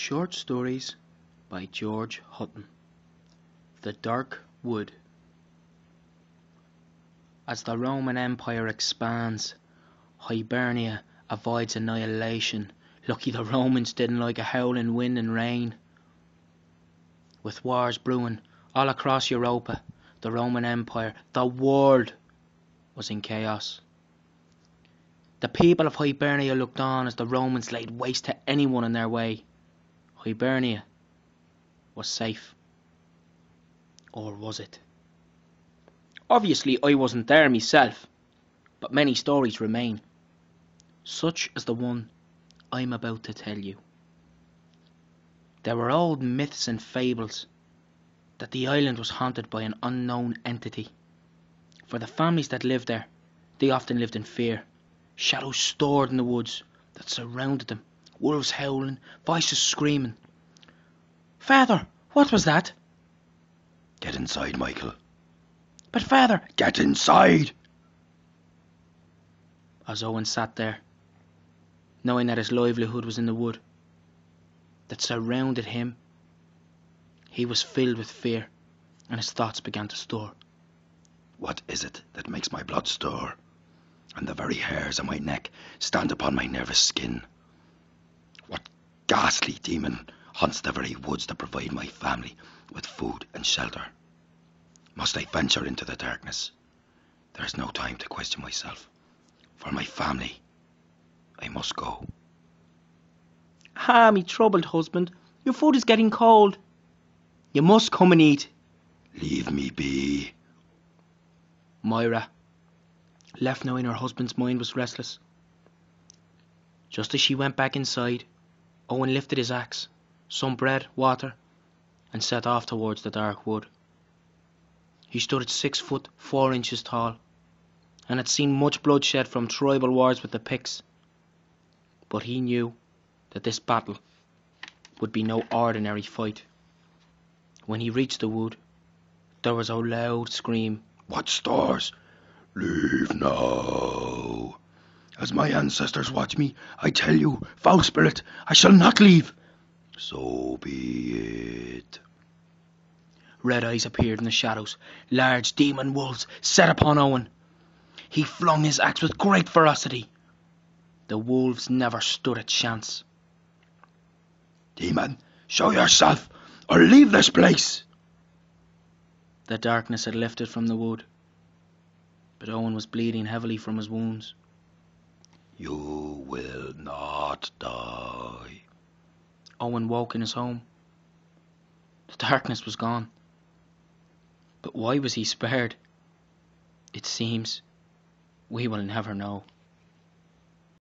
Short Stories by George Hutton The Dark Wood As the Roman Empire expands, Hibernia avoids annihilation. Lucky the Romans didn't like a howling wind and rain. With wars brewing all across Europa, the Roman Empire, the world, was in chaos. The people of Hibernia looked on as the Romans laid waste to anyone in their way. Hibernia was safe. Or was it? Obviously, I wasn't there myself, but many stories remain, such as the one I'm about to tell you. There were old myths and fables that the island was haunted by an unknown entity. For the families that lived there, they often lived in fear. Shadows stored in the woods that surrounded them, wolves howling, voices screaming. Father, what was that? Get inside, Michael. But father, Get inside! as Owen sat there, knowing that his livelihood was in the wood that surrounded him, he was filled with fear, and his thoughts began to stir. What is it that makes my blood stir? And the very hairs on my neck stand upon my nervous skin? Ghastly demon haunts the very woods that provide my family with food and shelter? Must I venture into the darkness? There is no time to question myself. For my family, I must go. Ah, me troubled husband, your food is getting cold. You must come and eat. Leave me be. Moira, left knowing her husband's mind was restless. Just as she went back inside, Owen lifted his axe, some bread, water, and set off towards the dark wood. He stood at six foot four inches tall, and had seen much bloodshed from tribal wars with the Picts. But he knew that this battle would be no ordinary fight. When he reached the wood, there was a loud scream What stars? Leave now. As my ancestors watch me, I tell you, foul spirit, I shall not leave. So be it. Red eyes appeared in the shadows. Large demon wolves set upon Owen. He flung his axe with great ferocity. The wolves never stood a chance. Demon, show yourself, or leave this place. The darkness had lifted from the wood, but Owen was bleeding heavily from his wounds. You will not die. Owen woke in his home. The darkness was gone. But why was he spared? It seems we will never know.